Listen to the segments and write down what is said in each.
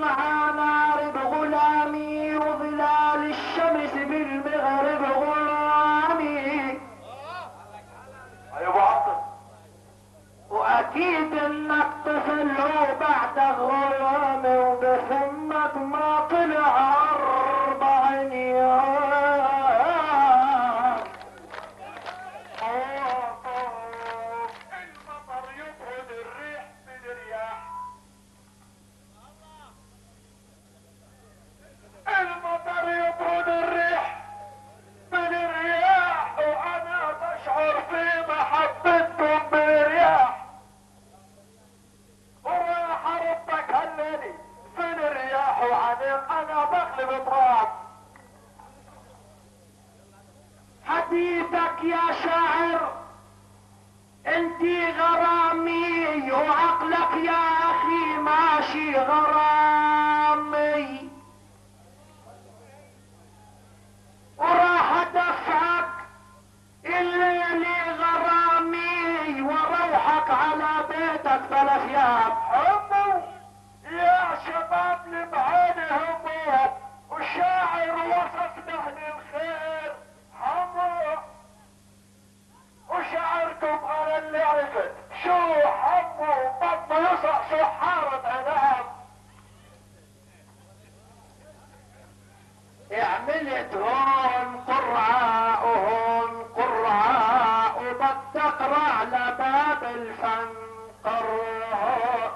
البن على نار بغلامي وظلال الشمس بالمغرب غلامي. يا أبو عبد. وأكيد إنك طفل وبعد غلامي وبفمك ما طلع. انتي غرامي وعقلك يا أخي ماشي غرامي. وراح أدفعك الليلي غرامي واروحك على بيتك بالاثياب حمو يا شباب لبعاني همو والشاعر وصف نهل الخير. وشعركم أنا اللي عرفت شو حمو بطه يصح شو حارة عناب عملت هون قرعة وهون قرعة وبتقرا على باب الفن قرعة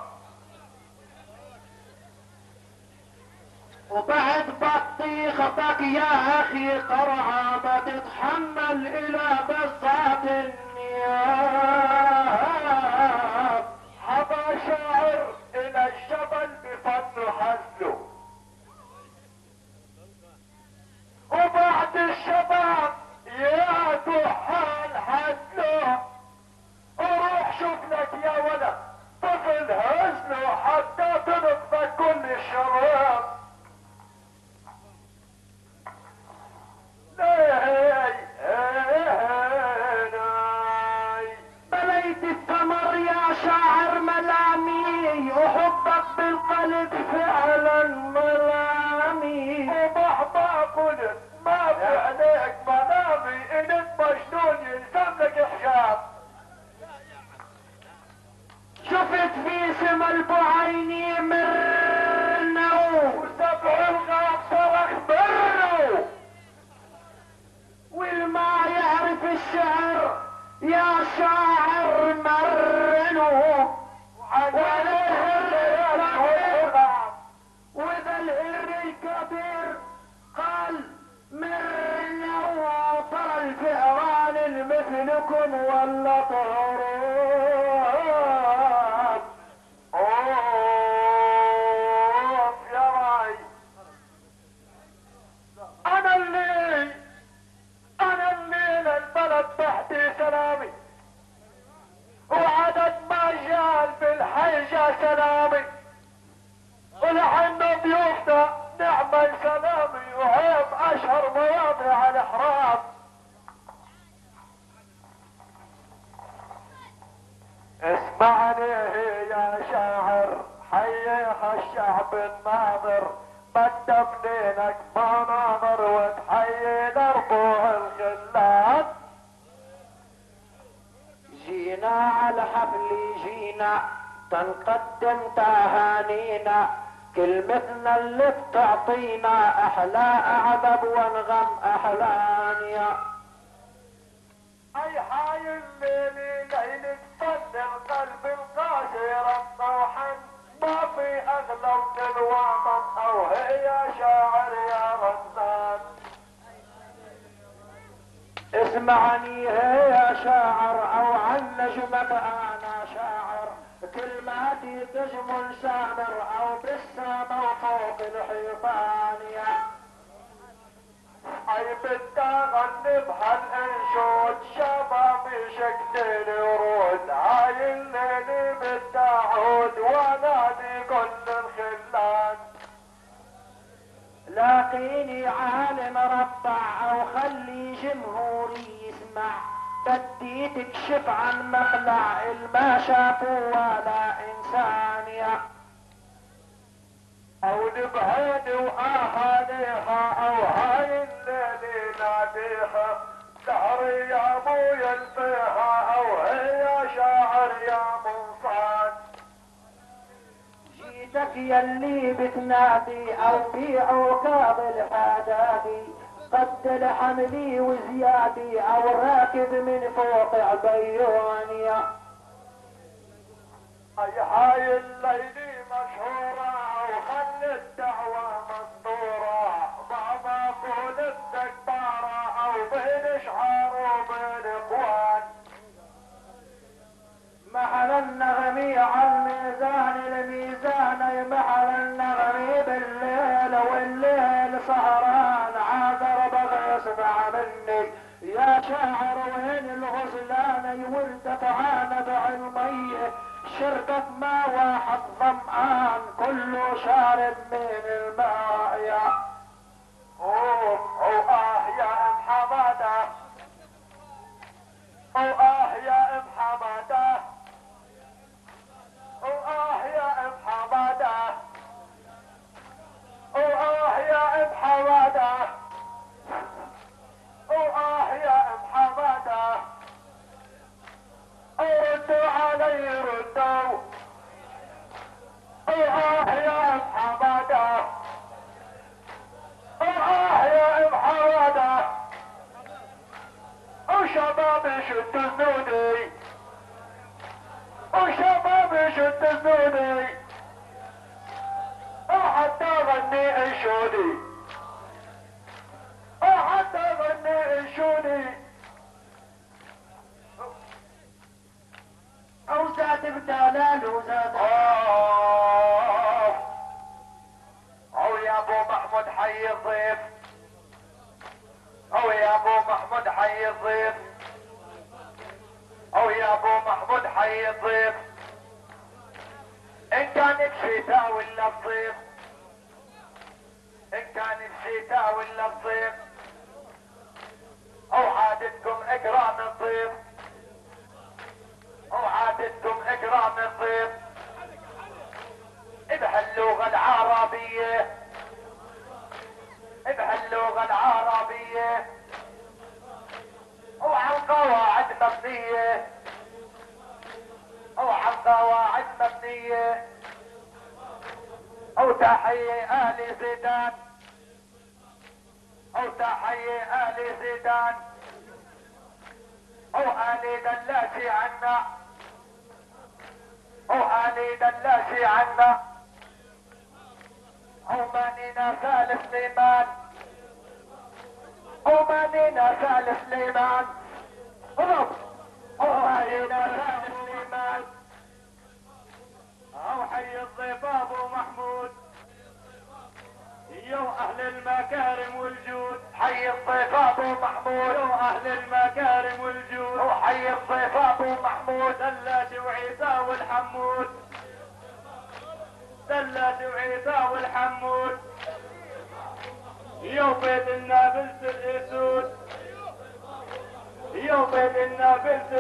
وبعد بطيختك يا أخي قرعة ما تتحمل إلى بساط حبا شاعر إلى الجبل بفن حزله يا شاعر مرنو ولا واذا الهر الكبير قال مرنو ترى الفئران مثلكم ولا طهران سلامي ولحن ضيوفنا نعمل سلامي وعيب أشهر مواضع الإحرام. اسمعني يا شاعر حييها الشعب الناظر. قدم دينك مناظر وتحيي لربوع الغلات. جينا على حفل جينا. تنقدم تهانينا كلمتنا اللي بتعطينا أحلى اعذب وانغم احلانيا أي حي الليل ليلة فن القلب القاسي الطوحا. ما في أغلى من الوطن. أو هي شاعر يا غزال اسمعني يا شاعر أو عن شاعر كلماتي تشمل سامر أو بالسما وفوق الحيطان يا اي بدي اغني بهالانشود شبابي شكل ورود هاي الليلة بدي اعود وانادي كل الخلان لاقيني عالم ربع أو خلي جمهوري يسمع. بدي تكشف عن مقلع الما شافوا ولا انسان يا أو نبهاني واهانيها أو هاي الليلة ناديها دهري يا أبو يلفيها أو هي شاعر يا منصاد. جيتك يلي بتنادي أو في عقاب الحدادي قد الحملي وزيادي أو راكب من فوق عبيون يا اي هاي الليلة مشهورة وخلي الدعوة مسطورة بابا قول الدكبارة أو بين شعار وبين إخوان. محل النغمي على الميزان الميزان محل النغمي بالليل والليل سهران مني يا شاعر وين الغزلان؟ يولد طعان بعلميه شربت ما واحد ظمآن كله شارب من الماء. يا أوه. شد الزودي وشباب شد الزودي وحتى غني إنشودي. وحتى غني إنشودي. أو زاد بدلال وزاد أو يا أبو محمود حي الضيف. أو يا أبو محمود حي الضيف. حي الضيف إن كان الشتاء ولا الصيف. إن كان الشتاء ولا الصيف. أو عادتكم إكرام الضيف أو عادتكم إكرام الضيف بهاللغة العربية. بهاللغة العربية. وعن قواعد مبنية وعن قواعد مبنية أو تحية آل زيدان. أو تحية آل زيدان. أو آل دلاشي عنا. أو آل دلاشي عنا. أو مانينا سالف سليمان. أو مانينا سالف سليمان. اضرب أو مانينا سالف سليمان أو حي الضيف أبو محمود. يو أهل المكارم والجود. حي الضيف أبو محمود. يو أهل المكارم والجود. وحي الضيف أبو محمود. دلاش وعيسى والحمود. دلاش وعيسى والحمود. يو بيت النابلس الاسود يو بيت النابلس